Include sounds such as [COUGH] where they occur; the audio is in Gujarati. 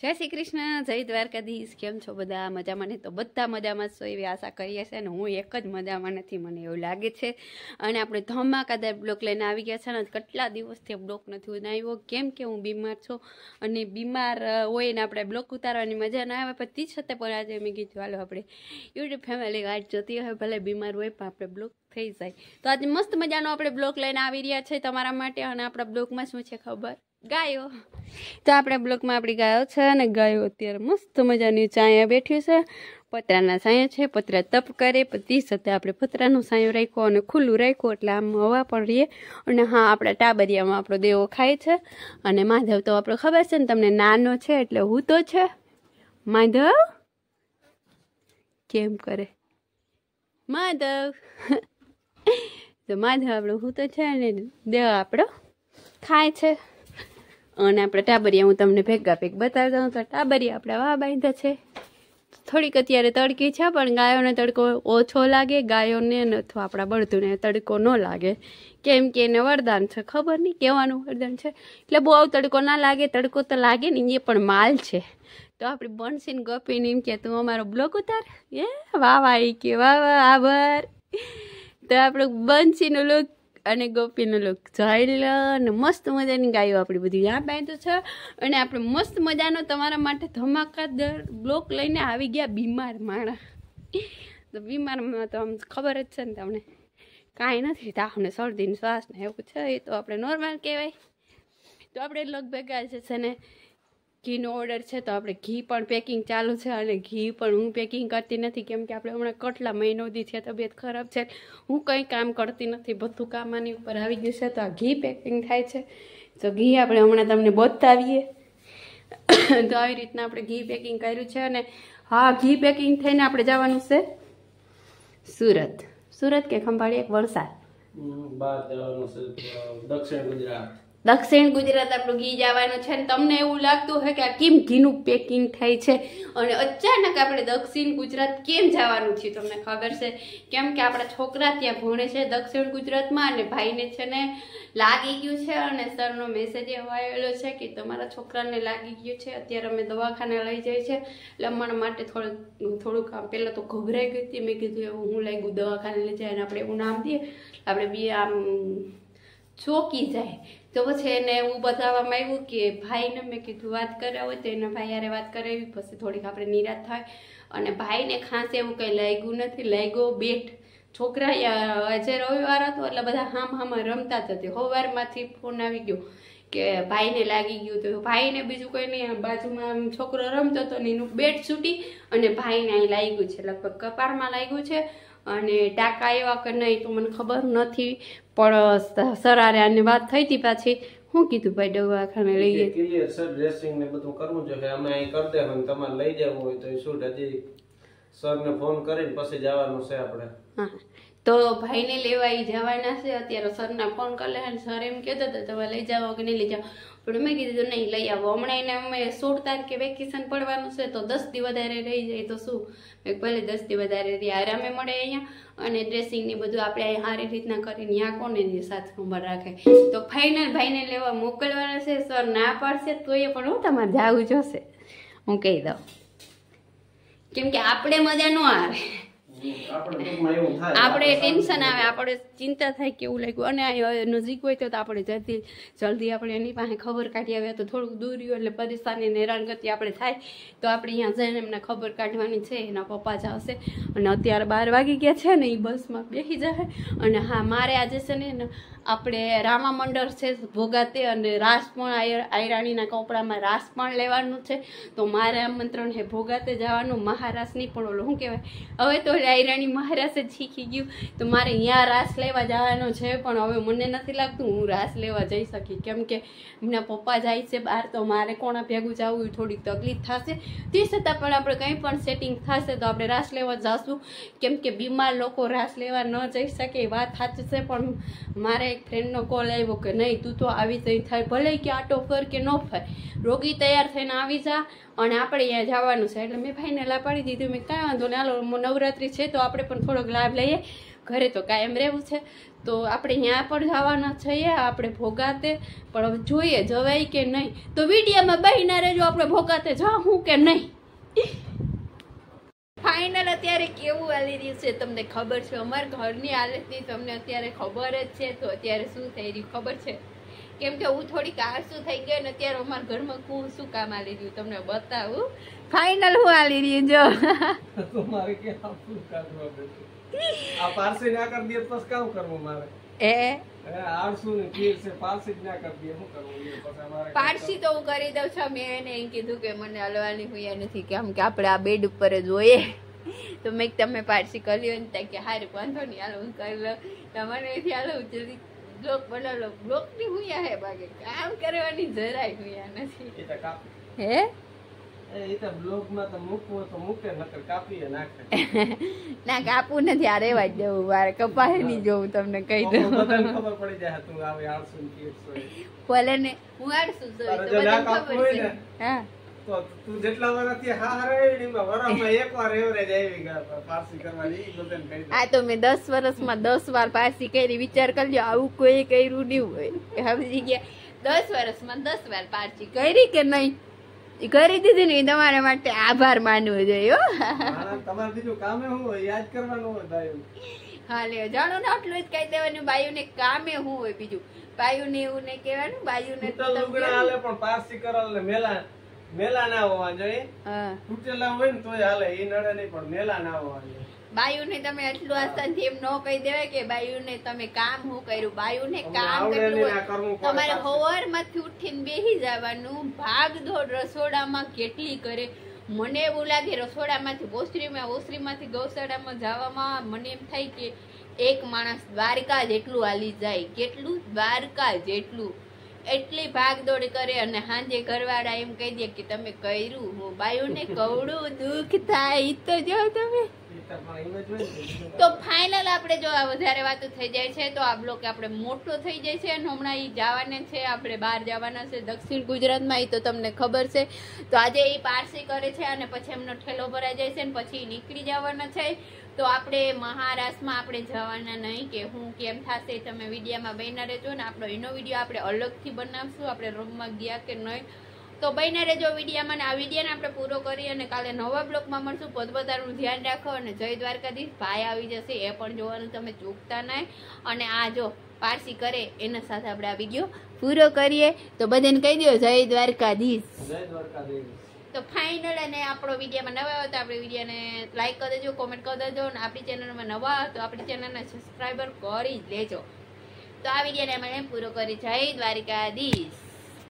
જય શ્રી કૃષ્ણ, જય દ્વારકાધીશ. કેમ છો બધા? મજામાં ને? તો બધા મજામાં છો એવી આશા કરીએ છીએ અને હું એક જ મજામાં નથી, મને એવું લાગે છે. અને આપણે ધમાકાદાર બ્લોક લઈને આવી ગયા છે ને કેટલા દિવસથી બ્લોક નથી બનાવ્યો? કેમ કે હું બીમાર છું અને બીમાર હોય ને આપણે બ્લોક ઉતારવાની મજા ના આવે, પણ તી છતાં પણ આજે મેં કીધું, હાલો આપણે યુટ્યુબ ફેમિલી વાત જોતી હોય, ભલે બીમાર હોય, પણ આપણે બ્લોક થઈ જાય. તો આજે મસ્ત મજાનો આપણે બ્લોક લઈને આવી રહ્યા છે તમારા માટે અને આપણા બ્લોકમાં શું છે ખબર? ગાયો. તો આપણા બ્લોકમાં આપણી ગાયો છે અને ગાયો અત્યારે મસ્ત મજાની ચાયા બેઠી છે. પતરાના સાયા છે, પતરા તપ કરે પછી સાથે આપણે પતરાનું સાયો રાખ્યો અને ખુલ્લું રાખ્યું, એટલે આમ હવા પણ રહીએ. અને હા, આપણા ટાબરિયામાં આપણો દેવો ખાય છે. અને માધવ તો આપણો ખબર છે ને, તમને નાનો છે એટલે હું તો છે. માધવ? કેમ કરે? માધવ? [LAUGHS] તો માધવ આપણો હું તો છે અને દેવ આપણો ખાય છે. અને આપણે ટાબરિયા હું તમને ભેગા ભેગ બતાવી દઉં તો ટાબરિયા આપણે વાહ બાંધે છે. થોડીક અત્યારે તડકી છે, પણ ગાયોને તડકો ઓછો લાગે, ગાયોને અથવા આપણા બળદુને તડકો ન લાગે. કેમ કે એને વરદાન છે, ખબર નહીં કહેવાનું વરદાન છે. એટલે બહુ તડકો ના લાગે, તડકો તો લાગે ને એ પણ માલ છે. તો આપણે બનસીને ગપીને એમ કે, તું અમારો બ્લોક ઉતાર. એ વાહ વાહ કે વાહ વાહ, આભાર. તો આપણું બંસીનો લુક અને ગોપીનો લુક જોઈ અને મસ્ત મજાની ગાયો આપણી બધી. ત્યાં બાંધ્યું છે. અને આપણે મસ્ત મજાનો તમારા માટે ધમાકાદાર બ્લોક લઈને આવી ગયા બીમાર માણા. તો બીમારમાં તો આમ ખબર જ છે ને તમને. કાંઈ નથી તાવને શરદી ને શ્વાસ ને એવું છે, એ તો આપણે નોર્મલ કહેવાય. તો આપણે લગભગ આજે છે ને ઘીનો ઓર્ડર છે તો આપણે ઘી પણ પેકિંગ ચાલુ છે અને ઘી પણ હું પેકિંગ કરતી નથી કેમ કે આપણે હમણાં કેટલા મહિનો દી છે, તબિયત ખરાબ છે. હું કંઈ કામ કરતી નથી, બધું કામ આની ઉપર આવી ગયું છે તો આ ઘી પેકિંગ થાય છે. તો ઘી આપણે હમણાં તમને બતાવીએ. તો આવી રીતના આપણે ઘી પેકિંગ કર્યું છે અને હા, ઘી પેકિંગ થઈને આપણે જવાનું છે સુરત. સુરત કે ખંભાળી એક વલસાડ? દક્ષિણ ગુજરાત. દક્ષિણ ગુજરાત આપણું ઘી જવાનું છે ને તમને એવું લાગતું હોય કે આ કેમ ઘીનું પેકિંગ થાય છે? અને અચાનક આપણે દક્ષિણ ગુજરાત કેમ જવાનું છે તમને ખબર છે? કેમ કે આપણા છોકરા ત્યાં ભણે છે દક્ષિણ ગુજરાતમાં અને ભાઈને છે ને લાગી ગયું છે અને સરનો મેસેજ એવો આવેલો છે કે તમારા છોકરાને લાગી ગયું છે, અત્યારે અમે દવાખાને લઈ જઈએ છીએ. લમણ માટે થોડુંક થોડુંક પહેલાં તો ગભરાઈ ગઈ હતી. મેં કીધું એવું હું લાગ્યું દવાખાને લઈ જાય અને આપણે એવું નામ દઈએ. આપણે બી આમ ચોકી જાય. તો પછી એને એવું બતાવવામાં આવ્યું કે ભાઈને મેં કીધું વાત હોય તો એના ભાઈ યારે વાત કરાવી, પછી થોડીક આપણે નિરાશ થાય. અને ભાઈને ખાસ એવું કંઈ લાગ્યું નથી, લાગ્યો બેઠ છોકરા આજે રવિવાર હતો એટલે બધા હામ હામાં રમતા જ હતી. સવારમાંથી ફોન આવી ગયો કે ભાઈને લાગી ગયું તો ભાઈને બીજું કોઈ નહીં બાજુમાં આમ છોકરો રમતો હતો ને એનું બેટ છૂટી અને ભાઈને અહીં લાગ્યું છે. લગભગ કપાળમાં લાગ્યું છે. અને ટાંકા એવા કે નહીં તો મને ખબર નથી. પણ સરારે આની વાત થઈ હતી પાછી. હું કીધું ભાઈ દવાખાને લઈએ. ક્લિયર સર ડ્રેસિંગ ને બધું કરવું જોઈએ. અમે અહીં કરી દે અને તમારે લઈ જવું હોય તો શું હજી. સરને ફોન કરીને પછી જવાનું છે આપણે. હા. તો ભાઈને લેવા એ જવાના છે. અત્યારે સરને ફોન કરી સર એમ કહેતો હતો, તમે લઈ જાઓ કે નહીં લઈ જાઓ? પણ મેં કીધું નહીં લઈ આવો. હમણાં એને અમે સોળ તારીખે વેકેશન પડવાનું છે, તો દસ દી વધારે રહી જાય તો શું? મેં ભલે દસ દી વધારે રહી, આરામે મળે અહીંયા અને ડ્રેસિંગ ને બધું આપણે સારી રીતના કરીને ત્યાં કોને સાથ ખબર રાખે? તો ફાઇનલ ભાઈને લેવા મોકલવાના છે, સર ના પાડશે તો એ પણ હું તમારે જાવું જોશે હું કહી દઉં. કેમ કે આપણે મજા ન આવે. આપણે ટેન્શન આવે આપણે ચિંતા થાય કેવું લાગ્યું. અને નજીક હોય તો આપણે જલ્દી જલ્દી આપણે એની પાસે ખબર કાઢી આવ્યા તો થોડુંક દૂર રહ્યું એટલે પરેશાની નિરાણગતિ આપણે થાય. તો આપણે અહીંયા જઈને એમને ખબર કાઢવાની છે. એના પપ્પા જ આવશે. અને અત્યારે બાર વાગી ગયા છે ને એ બસમાં બેસી જાય અને હા, મારે આજે છે ને આપણે રામા મંડળ છે, ભોગાતે અને રાસ પણ આય- આયરાણીના કપડામાં રાસ પણ લેવાનું છે. તો મારે આમંત્રણ છે ભોગાતે જવાનું, મહારાસની પણ ઓલું શું કહેવાય? હવે તો આયરાણી મહારાસે શીખી ગયું. તો મારે અહીંયા રાસ લેવા જવાનો છે, પણ હવે મને નથી લાગતું હું રાસ લેવા જઈ શકી. કેમ કે એમના પપ્પા જાય છે બહાર, તો મારે કોણા ભેગું જવું થોડીક તકલીફ થશે. તે છતાં પણ આપણે કંઈ પણ સેટિંગ થશે તો આપણે રાસ લેવા જઈશું કેમ કે બીમાર લોકો રાસ લેવા ન જઈ શકે વાત સાચી પણ મારે એક ફ્રેન્ડનો કોલ આવ્યો કે નહીં, તું તો આવી જઈ થાય, ભલે કે આટો ફર કે ન ફર રોગી તૈયાર થઈને આવી જા, અને આપણે અહીંયા જવાનું છે. એટલે મેં ભાઈને લા પાડી દીધું, મેં કાંઈ વાંધો નહીં, હાલો, નવરાત્રિ છે તો આપણે પણ થોડોક લાભ લઈએ. ઘરે તો કાયમ રહેવું છે. તો આપણે ત્યાં પણ જવાના છીએ આપણે ભોગાતે પણ હવે જોઈએ જવાય કે નહીં. તો વિડીયામાં બહીના રહેજો આપણે ભોગાતે જાઉં કે નહીં. ફાઇનલ અત્યારે કેવું હાલી રહ્યું છે તમને ખબર છે? અમારા ઘરની હાલતની તમને અત્યારે ખબર જ છે. તો અત્યારે શું થઈ રહ્યું ખબર છે? કેમ કે હું થોડીક આળસુ થઈ ગઈ ને અત્યારે અમારા ઘરમાં કું શું કામ હાલી રહ્યું તમને બતાવું? ફાઇનલ હું હાલી રહ્યું જો [LAUGHS] તમારે મારે કે કાઢવા બેઠું? આ પારસી ના કરી દે તો કામ કરવું મારે. એ? પારસી તો હું કરી દઉં છું મેં એને એમ કીધું કે મને હલવાની હુયા નથી કેમ કે આપણે આ બેડ ઉપર જ હોઈએ. તો મેં તમે પારસી કરી લ્યો. ને કે હારે વાંધો નહીં હાલો હું કરી લઉં. તમારે હાલો જલ્દી બ્લોક બનાવી. બ્લોકની હુયા હે બાકી કામ કરવાની જરાય હુયા નથી. હે? [LAUGHS] ના કાપવું નથી આ રેવા જ દેવું મારે કપાય નહીં જોવું તમને કહી દઉં. ખબર પડી જાય તું આવે આળસુ ને ખીર છો. એ. ભલે ને. હું છું. તો તું જેટલા એવરેજ આવી પારસી કરવાની ઈ બધાને કહી આ તો મેં દસ વર્ષમાં દસ વાર પારસી કરી વિચાર કરજો આવું કોઈ કર્યું નહીં હોય. સમજી ગયા? દસ વર્ષમાં દસ વાર પારસી કરી કે નહીં? કરી દીધી ને તમારા માટે આભાર માનવો જોઈએ તમારે બીજું કામે શું હોય? યાદ કરવાનું હોય હા લે જાણો ને આટલું જ કહી દેવાનું બાયુ ને કામે શું હોય બીજું? બાયુ ને એવું નહીં કહેવાનું બાયુને તો તૂટેલ તમે લુગડા હાલે પણ પારસી કરાલ ને મેલા. મેલા ના હોવા જોઈએ. તૂટેલા હોય ને તોય હાલે એ નડે નહીં પણ મેલા ના હોવા જોઈએ. બાયુને તમે એટલું આસાનથી એમ ન કહી દેવાય કે બાયુને તમે કામ શું કર્યું? બાયુને કામ આવડે કેટલું નહીં હોય? આ કરવું તમારે પાછું. ઉઠીને બેસી જવાનું ભાગ દોડ રસોડામાં કેટલી કરે? મને એવું લાગે રસોડામાંથી ઓસરીમાં ઓસરીમાંથી ગૌશાળામાં જવામાં મને એમ થાય કે એક માણસ દ્વારકા જેટલું હાલી જાય કેટલું દ્વારકા જેટલું એટલી ભાગદોડ કરે અને સાંજે ઘરવાળા એમ કહી દે કે તમે કર્યું, હું બાયુને કવડું દુઃખ થાય તો જો તમે. તો ફાઇનલ આપણે જો આ વધારે વાતો થઈ જાય છે, તો આ બ્લોક આપણે મોટો થઈ જાય છે, અને હમણાં એ જવાના છે, આપણે બહાર જવાના છે, દક્ષિણ ગુજરાતમાં એ તો તમને ખબર છે. તો આજે એ પારસી કરે છે, અને પછી એમનો ઠેલો ભરાઈ જાય છે, અને પછી નીકળી જવાના છે. તો આપણે મહારાષ્ટ્રમાં આપણે જવાના નહીં કે હું કેમ થશે, તમે વિડીયામાં બહેના રહેજો ને આપણો એનો વીડિયો આપણે અલગથી બનાવશું, આપણે રૂમમાં ગયા કે નહીં. તો બહેના રહેજો વિડીયામાં ને આ વિડીયાને આપણે પૂરો કરી અને કાલે નવા બ્લોકમાં મળશું પોતપોતાનું ધ્યાન રાખો અને જય દ્વારકાધીશ, ભાઈ આવી જશે, એ પણ જોવાનું તમે ચૂકતા નહીં. અને આ જો પારસી કરે, એના સાથે આપણે આ વીડિયો પૂરો કરીએ. તો બધાને કહી દો જય દ્વારકાધીશ. જય દ્વારકાધીશ. તો ફાઇનલ અને આપણો વિડીયોમાં નવા હોય તો આપણી વિડીયોને લાઇક કરી દેજો કોમેન્ટ કરી દેજો અને આપણી ચેનલમાં નવા હોય તો આપણી ચેનલને સબસ્ક્રાઈબર કરી જ લેજો. તો આ વિડીયોને અમે પૂરો કરી જય દ્વારકાધીશ.